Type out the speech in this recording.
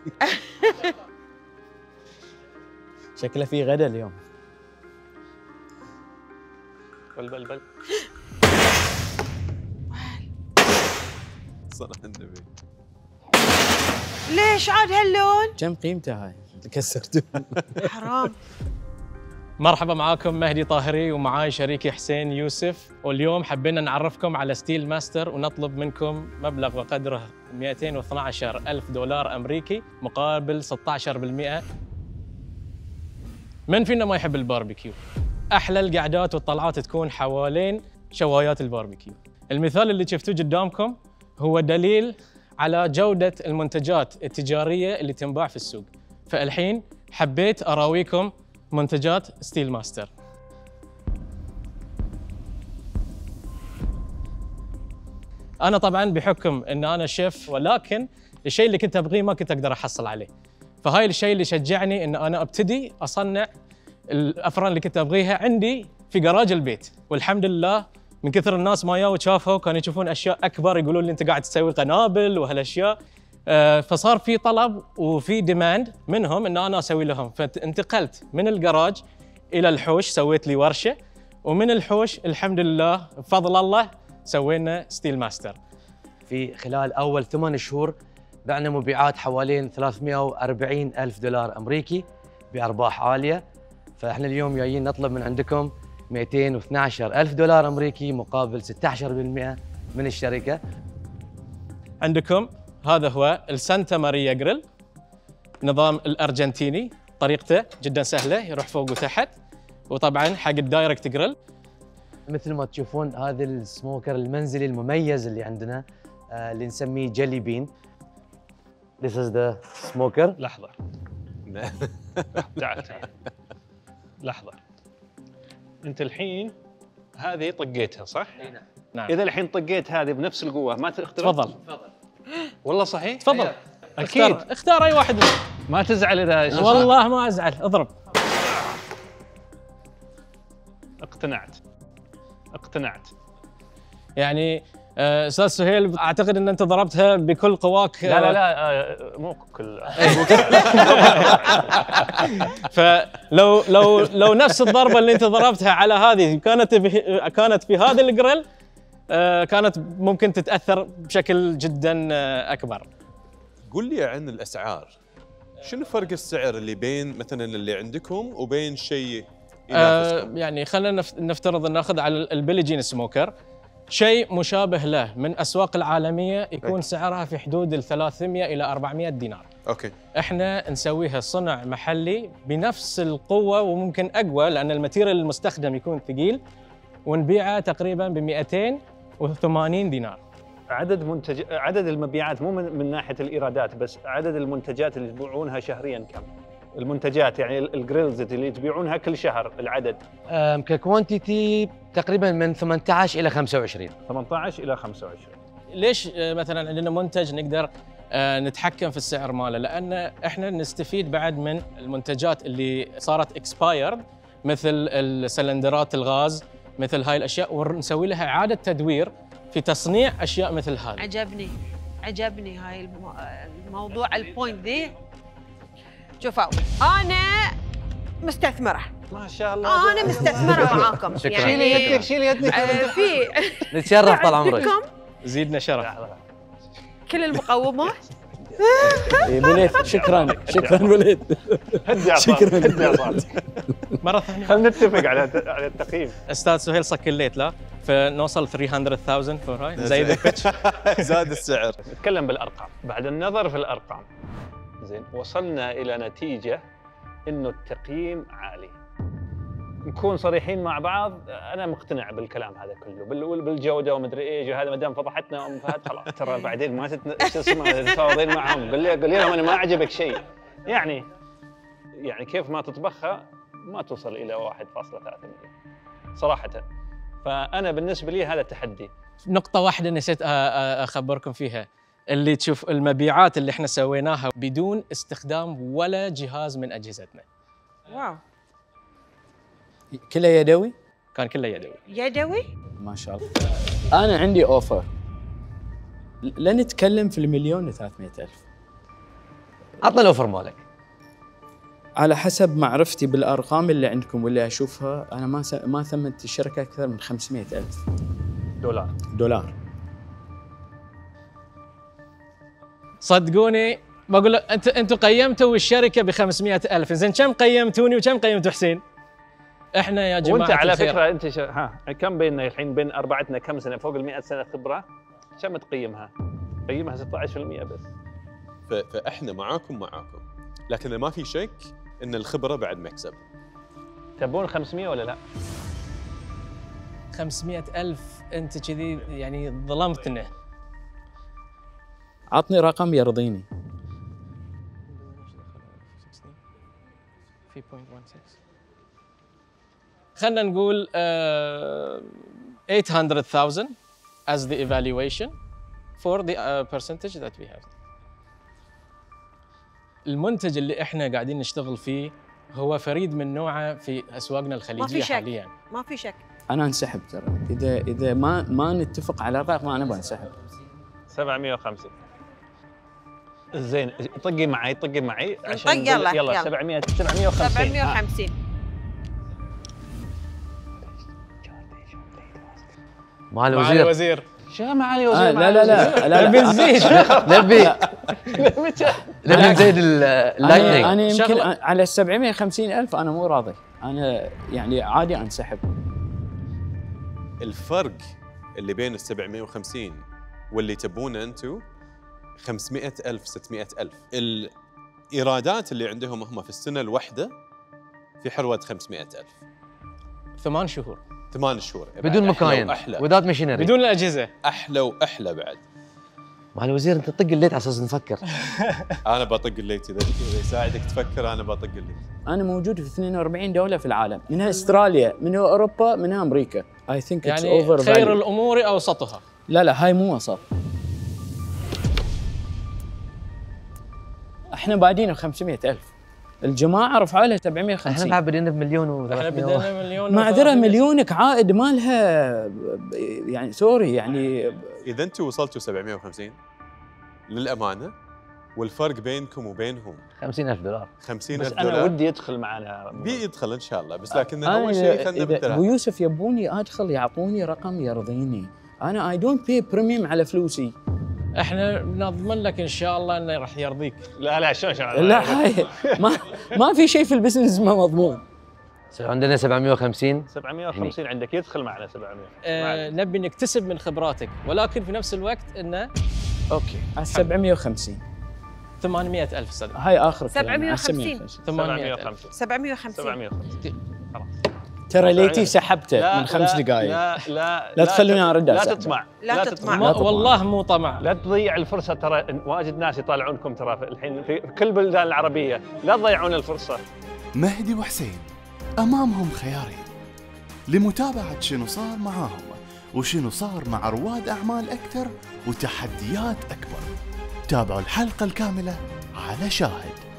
شكله في غدا اليوم. بل بل بل. صلاة النبي. ليش عاد هاللون؟ كم قيمته هاي؟ كسرتوها حرام. مرحبا معاكم مهدي طاهري ومعاي شريكي حسين يوسف. واليوم حبينا نعرفكم على ستيل ماستر ونطلب منكم مبلغ وقدره 212 ألف دولار أمريكي مقابل 16% من فينا ما يحب الباربيكيو؟ أحلى القعدات والطلعات تكون حوالين شوايات الباربيكيو. المثال اللي شفتوه قدامكم هو دليل على جودة المنتجات التجارية اللي تنباع في السوق. فالحين حبيت أراويكم منتجات ستيل ماستر أنا طبعا بحكم إن أنا شيف ولكن الشيء اللي كنت أبغيه ما كنت أقدر أحصل عليه. فهاي الشيء اللي شجعني إن أنا أبتدي أصنع الأفران اللي كنت أبغيها عندي في جراج البيت. والحمد لله من كثر الناس ما جاوا وشافوا كانوا يشوفون أشياء أكبر يقولون لي أنت قاعد تسوي قنابل وهالأشياء. فصار في طلب وفي demand منهم إن أنا أسوي لهم. فانتقلت من الجراج إلى الحوش سويت لي ورشة ومن الحوش الحمد لله بفضل الله سوينا ستيل ماستر في خلال أول ثمان شهور بعنا مبيعات حوالين 340 ألف دولار أمريكي بأرباح عالية. فإحنا اليوم جايين نطلب من عندكم 212 ألف دولار أمريكي مقابل 16% من الشركة. عندكم هذا هو السانتا ماريا جريل نظام الأرجنتيني طريقته جدا سهلة يروح فوق وتحت وطبعا حق ال direct grill. مثل ما تشوفون هذا ال smoker المنزلي المميز اللي عندنا آه، اللي نسميه Jelly Bean. This is the smoker. لحظة. تعال تعال. لحظة. انت الحين هذه طقيتها صح؟ نعم. إذا الحين طقيت هذه بنفس القوة ما تختلف تفضل. والله صحيح. تفضل. أكيد. اختار, اختار أي واحد منهم. ما تزعل إذا والله ما أزعل. اضرب. اقتنعت. اقتنعت. يعني آه، أستاذ سهيل أعتقد إن أنت ضربتها بكل قواك لا لا لا آه، مو كل. فلو لو لو نفس الضربة اللي أنت ضربتها على هذه كانت في كانت في هذا الجريل آه، كانت ممكن تتأثر بشكل جدا آه، أكبر. قول لي عن الأسعار. شنو فرق السعر اللي بين مثلا اللي عندكم وبين شيء آه،؟ يعني خلينا نف- نفترض نأخذ على ال Jelly Bean smoker. شيء مشابه له من أسواق العالمية يكون سعرها في حدود ال 300 إلى 400 دينار. okay. إحنا نسويها صنع محلي بنفس القوة وممكن أقوى لأن ال material المستخدم يكون ثقيل ونبيعه تقريبا ب 280 دينار. عدد منتج عدد المبيعات مو من, من ناحية الإيرادات بس عدد المنتجات اللي تبيعونها شهريا كم؟ المنتجات يعني ال- ال grills اللي تبيعونها كل شهر العدد. ك quantity تقريبا من 18 إلى 25 18 إلى 25 ليش مثلا عندنا منتج نقدر آه، نتحكم في السعر ماله؟ لأن إحنا نستفيد بعد من المنتجات اللي صارت expired مثل السلندرات الغاز مثل هاي الأشياء ونسوي لها إعادة تدوير في تصنيع أشياء مثل هذه. عجبني عجبني هاي المو... الموضوع ال point ذي. شوفوا أنا مستثمرة. ما شاء الله. أنا مستثمرة معاكم. شكراً. شيلي يعني يدك شيلي يدك. آه، في نتشرف طال عمرك. عندكم زيدنا شرف. كل المقومات. إيه، بنيت شكرا. شكرا بنيت هدي اعصابك هدي اعصابك مرة ثانية. خلينا نتفق على على التقييم. أستاذ سهيل صك الليت لا؟ فنوصل 300000 فور هاي زي ذا بيتش زاد السعر. نتكلم بالأرقام. بعد النظر في الأرقام. زين وصلنا إلى نتيجة إنه التقييم عالي. نكون صريحين مع بعض أنا مقتنع بالكلام هذا كله بال- بالجودة ومدري إيش وهذا ما دام فضحتنا أم فهد خلاص. ترى بعدين ما تتن... شو اسمه تتفاوضين معهم. قول لي لهم أنا ما عجبك شيء. يعني يعني كيف ما تطبخها ما توصل إلى 1.3 مليون. صراحة. فأنا بالنسبة لي هذا تحدي نقطة واحدة نسيت أخبركم فيها. اللي تشوف المبيعات اللي إحنا سويناها بدون استخدام ولا جهاز من أجهزتنا. wow. كله يدوي؟ كان كله يدوي. يدوي؟ ما شاء الله. أنا عندي offer لا نتكلم في المليون و 300 ألف. عطنا الاوفر مالك. على حسب معرفتي بالأرقام اللي عندكم واللي أشوفها أنا ما س... ما ثمنت الشركة أكثر من 500 ألف. دولار. دولار. صدقوني بقول لك انت أنتم قيمتوا الشركة ب 500 ألف. زين كم قيمتوني وكم قيمتوا حسين؟ إحنا يا جماعة وانت على الخير. فكرة أنت ش... ها كم بيننا الحين بين أربعتنا كم سنة؟ فوق ال 100 سنة خبرة. كم تقيمها؟ قيمها 16% بس. ف- فإحنا معاكم معاكم. لكن ما في شك إن الخبرة بعد مكسب تبون 500 ولا لا؟ 500 ألف أنت كذي يعني ظلمتنا. عطني رقم يرضيني في 0.16 خلينا نقول آه 800,000 as the evaluation for the uh, percentage that we have. المنتج اللي إحنا قاعدين نشتغل فيه هو فريد من نوعه في أسواقنا الخليجية شك. حاليا. ما في شك أنا أنسحب ترى إذا إذا ما ما نتفق على الرقم أنا بنسحب 750 زين طقي معي طقي معي عشان طق يلا يلا. 700 750 750 مال مع الوزير. الوزير. شو معالي آه وزير لا لا لا. لا, لا. البنزين نبي نبي نزيد اللايتنينج. أنا يمكن. على 750 ألف أنا مو راضي. أنا يعني عادي أنسحب. الفرق اللي بين ال 750 واللي تبونه أنتم 500 ألف 600 ألف. الإيرادات اللي عندهم هم في السنة الواحدة في حروة 500 ألف. ثمان شهور. ثمان شهور. بدون بعد أحلى مكاين without machinery بدون الأجهزة. أحلى وأحلى بعد. مع الوزير انت طق الليت على أساس نفكر. أنا بطق الليت إذا يساعدك تفكر أنا بطق الليت. أنا موجود في 42 دولة في العالم. منها أستراليا منها أوروبا منها أمريكا. I think it's يعني offer خير الأمور أوسطها. لا لا هاي مو وسط إحنا بادين ب 500 ألف. الجماعة رفعوا لها إحنا 750 بعد بدينا بمليون إحنا و300 بدينا مليون معذره و300. مليونك عائد مالها يعني sorry يعني إذا أنتم وصلتوا 750 للأمانة والفرق بينكم وبينهم 50000 دولار. 50 بس ألف أنا دولار. ودي يدخل معنا. بيدخل إن شاء الله بس لكن أنا أول شيء خلينا إذا أبو يوسف يبوني أدخل يعطوني رقم يرضيني. أنا I don't pay premium على فلوسي. إحنا نضمن لك إن شاء الله إنه راح يرضيك. لا لا شلون شلون؟ لا هاي ما ما في شيء في ال business ما مضمون. عندنا 750 750 عندك يدخل معنا 700 آه نبي نكتسب من خبراتك ولكن في نفس الوقت إنه okay. على 750 800 ألف صدق. هاي على 750. 800 الف 750 750 750 ترى ليتي سحبته من خمس لا دقائق لا لا لا تخلوني أرد لا. تطمع. لا تطمع. والله مو طمع. لا تضيع الفرصة ترى واجد ناس يطالعونكم ترى الحين في كل البلدان العربية. لا تضيعون الفرصة. مهدي وحسين أمامهم خيارين. لمتابعة شنو صار معاهم وشنو صار مع رواد أعمال أكثر وتحديات أكبر. تابعوا الحلقة الكاملة على شاهد.